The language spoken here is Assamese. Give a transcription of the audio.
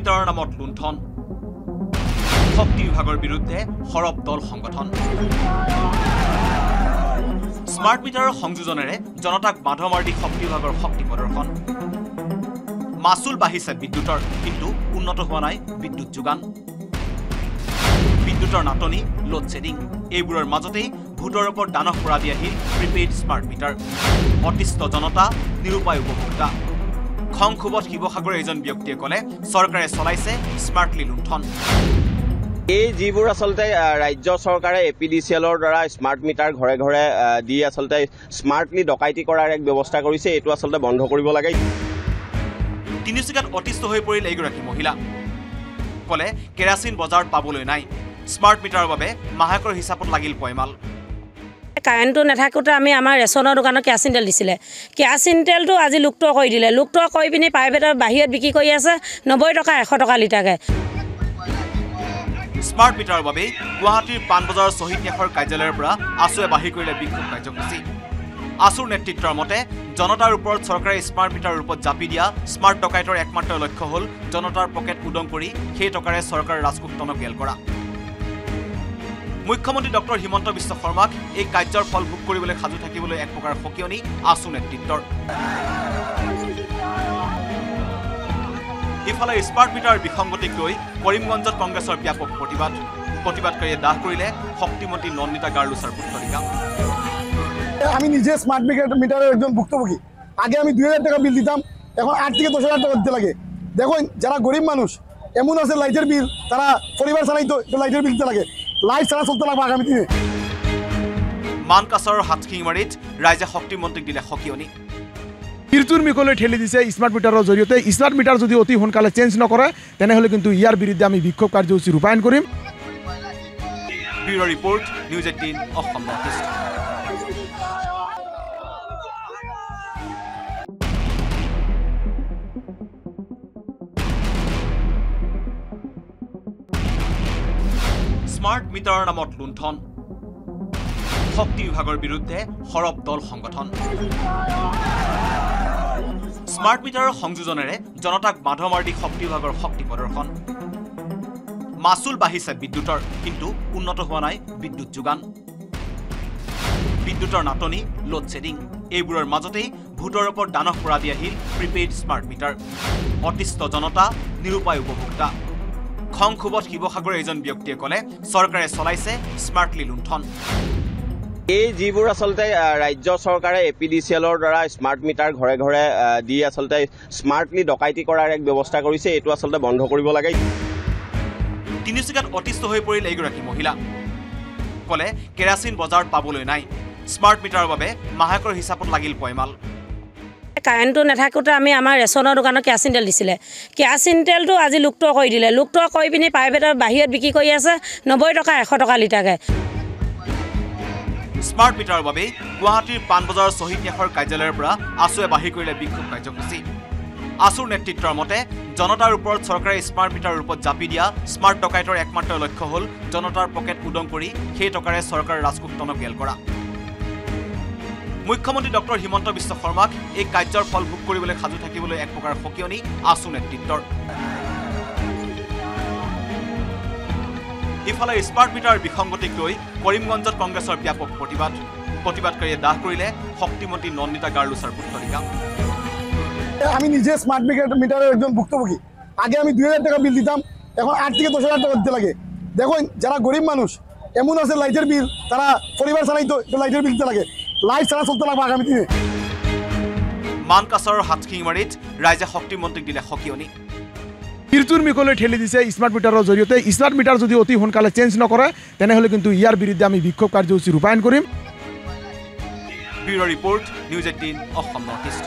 মিটাৰৰ নামত লুণ্ঠন। শক্তি বিভাগৰ বিৰুদ্ধে সৰব দল সংগঠন। স্মাৰ্ট মিটাৰৰ সংযোজনেৰে জনতাক বাধ মাৰ দি শক্তি বিভাগৰ শক্তি প্ৰদৰ্শন। মাচুল বাঢ়িছে বিদ্যুতৰ কিন্তু উন্নত হোৱা নাই বিদ্যুৎ যোগান। বিদ্যুতৰ নাটনি লোড শ্বেডিং এইবোৰৰ মাজতেই ভোটৰ ওপৰত দানহ পৰা দি আহিল প্ৰিপেইড স্মাৰ্ট মিটাৰ অতিষ্ঠ জনতা নিৰুপায় উপভোক্তা। খং ক্ষোভত শিৱসাগৰৰ এজন ব্যক্তিয়ে ক'লে চৰকাৰে চলাইছে স্মাৰ্টলি লুণ্ঠন। এই যিবোৰ আচলতে ৰাজ্য চৰকাৰে এ পি ডি চি এলৰ দ্বাৰা স্মাৰ্ট মিটাৰ ঘৰে ঘৰে দি আচলতে স্মাৰ্টলি ডকাইতি কৰাৰ এক ব্যৱস্থা কৰিছে এইটো আচলতে বন্ধ কৰিব লাগে। তিনিচুকীয়াত অতিষ্ঠ হৈ পৰিল এইগৰাকী মহিলা। ক'লে কেৰাচিন বজাৰত পাবলৈ নাই। স্মাৰ্ট মিটাৰৰ বাবে মাহেকৰ হিচাপত লাগিল পয়মাল। কাৰেণ্টটো নাথাকোঁতে আমি আমাৰ ৰেচনৰ দোকানত কেৰাচিন তেল দিছিলে। কেৰাচিন তেলটো আজি লুপ্ত কৰি দিলে। লুপ্ত কৰি পিনি প্ৰাইভেটৰ বাহিৰত বিক্ৰী কৰি আছে নব্বৈ টকা এশ টকা লিটাৰকৈ। স্মাৰ্ট মিটাৰৰ বাবেই গুৱাহাটীৰ পাণবজাৰৰ শ্বহীদ ন্যাসৰ কাৰ্যালয়ৰ পৰা আছুৱে বাহিৰ কৰিলে বিক্ষোভ কাৰ্যসূচী। আছুৰ নেতৃত্বৰ মতে জনতাৰ ওপৰত চৰকাৰে স্মাৰ্ট মিটাৰৰ ৰূপত জাপি দিয়া স্মাৰ্ট ডকাইতৰ একমাত্ৰ লক্ষ্য হ'ল জনতাৰ পকেট উদং কৰি সেই টকাৰে চৰকাৰৰ ৰাজকোষ টনকিয়াল কৰা। মুখ্যমন্ত্ৰী ডক্টৰ হিমন্ত বিশ্ব শৰ্মাক এই কাৰ্যৰ ফল ভোগ কৰিবলৈ সাজু থাকিবলৈ এক প্ৰকাৰ সকিয়নি আছু নেতৃত্বৰ। ইফালে স্মাৰ্ট মিটাৰ বিসংগতিক লৈ কৰিমগঞ্জত কংগ্ৰেছৰ ব্যাপক প্ৰতিবাদ। প্ৰতিবাদকাৰীয়ে দাহ কৰিলে শক্তিমন্ত্ৰী নন্দিতা গাৰ্লুছাৰ পুত্তলিকা আমি নিজে স্মার্ট মিটার মিটারের একজন ভুক্তভোগী। আগে আমি দুই হাজার টাকা বিল দিতাম, এখন আট থেকে দশ হাজার টাকা দিতে লাগে। দেখুন, যারা গরিব মানুষ, এমন আছে লাইটের বিল তারা পরিবার চালাইতো একটু লাইটের বিল দিতে লাগে। লাইট ছাড়া চলতে লাগবে আগামী দিনে। মানকাছাৰৰ হাতশিঙিমাৰীত ৰাইজে শক্তিমন্ত্ৰীক দিলে সকিয়নি। মৃত্যুৰ মুখলৈ ঠেলি দিছে স্মাৰ্ট মিটাৰৰ জৰিয়তে। স্মাৰ্ট মিটাৰ যদি অতি সোনকালে চেঞ্জ নকৰে তেনেহ'লে কিন্তু ইয়াৰ বিৰুদ্ধে আমি বিক্ষোভ কাৰ্যসূচী ৰূপায়ণ কৰিম। Bureau' report news eighteen Asom smart মিটাৰৰ নামত লুণ্ঠন। শক্তি বিভাগৰ বিৰুদ্ধে সৰব দল সংগঠন। স্মাৰ্ট মিটাৰৰ সংযোজনেৰে জনতাক বাধ মাৰ দি শক্তি বিভাগৰ শক্তি প্ৰদৰ্শন। মাচুল বাঢ়িছে বিদ্যুতৰ কিন্তু উন্নত হোৱা নাই বিদ্যুৎ যোগান। বিদ্যুতৰ নাটনি লোড শ্বেডিং এইবোৰৰ মাজতেই ভোটৰ ওপৰত দানহ পৰা দি আহিল প্ৰিপেইড স্মাৰ্ট মিটাৰ অতিষ্ঠ জনতা নিৰুপায় উপভোক্তা। খং ক্ষোভত শিৱসাগৰৰ এজন ব্যক্তিয়ে ক'লে চৰকাৰে চলাইছে স্মাৰ্টলি লুণ্ঠন। এই যিবোৰ আচলতে ৰাজ্য চৰকাৰে এ পি ডি চি এলৰ দ্বাৰা স্মাৰ্ট মিটাৰ ঘৰে ঘৰে দি আচলতে স্মাৰ্টলি ডকাইতি কৰাৰ এক ব্যৱস্থা কৰিছে এইটো আচলতে বন্ধ কৰিব লাগে। তিনিচুকীয়াত অতিষ্ঠ হৈ পৰিল এইগৰাকী মহিলা। ক'লে কেৰাচিন বজাৰত পাবলৈ নাই। স্মাৰ্ট মিটাৰৰ বাবে মাহেকৰ হিচাপত লাগিল পয়মাল। কাৰেণ্টটো নাথাকোঁতে আমি আমাৰ ৰেচনৰ দোকানত কেৰাচিন তেল দিছিলে। কেৰাচিন তেলটো আজি লুপ্ত কৰি দিলে। লুপ্ত কৰি পিনি প্ৰাইভেটৰ বাহিৰত বিক্ৰী কৰি আছে নব্বৈ টকা এশ টকা লিটাৰকৈ। স্মাৰ্ট মিটাৰৰ বাবেই গুৱাহাটীৰ পাণবজাৰৰ শ্বহীদ ন্যাসৰ কাৰ্যালয়ৰ পৰা আছুৱে বাহিৰ কৰিলে বিক্ষোভ কাৰ্যসূচী। আছুৰ নেতৃত্বৰ মতে জনতাৰ ওপৰত চৰকাৰে স্মাৰ্ট মিটাৰৰ ৰূপত জাপি দিয়া স্মাৰ্ট ডকাইতৰ একমাত্ৰ লক্ষ্য হ'ল জনতাৰ পকেট উদং কৰি সেই টকাৰে চৰকাৰৰ ৰাজকোষ টনকিয়াল কৰা। মুখ্যমন্ত্ৰী ডক্টৰ হিমন্ত বিশ্ব শৰ্মাক এই কাৰ্যৰ ফল ভোগ কৰিবলৈ সাজু থাকিবলৈ এক প্ৰকাৰ সকিয়নি আছু নেতৃত্বৰ ইফালে স্মাৰ্ট মিটাৰ বিসংগতিক লৈ কৰিমগঞ্জত কংগ্ৰেছৰ ব্যাপক প্ৰতিবাদ। প্ৰতিবাদকাৰীয়ে দাহ কৰিলে শক্তিমন্ত্ৰী নন্দিতা গাৰ্লুছাৰ পুত্তলিকা আমি নিজে স্মার্ট মিটার মিটারের একজন ভুক্তভোগী। আগে আমি দুই হাজার টাকা বিল দিতাম, এখন আট থেকে দশ হাজার টাকা দিতে লাগে। দেখুন, যারা গরিব মানুষ, এমন আছে লাইটের বিল তারা পরিবার চালাইতো একটু লাইটের বিল দিতে লাগে। লাইট ছাড়া চলতে লাগবে আগামী দিনে। মানকাছাৰৰ হাতশিঙিমাৰীত ৰাইজে শক্তিমন্ত্ৰীক দিলে সকিয়নি। মৃত্যুৰ মুখলৈ ঠেলি দিছে স্মাৰ্ট মিটাৰৰ জৰিয়তে। স্মাৰ্ট মিটাৰ যদি অতি সোনকালে চেঞ্জ নকৰে তেনেহ'লে কিন্তু ইয়াৰ বিৰুদ্ধে আমি বিক্ষোভ কাৰ্যসূচী ৰূপায়ণ কৰিম। Bureau' report news eighteen Asom north east.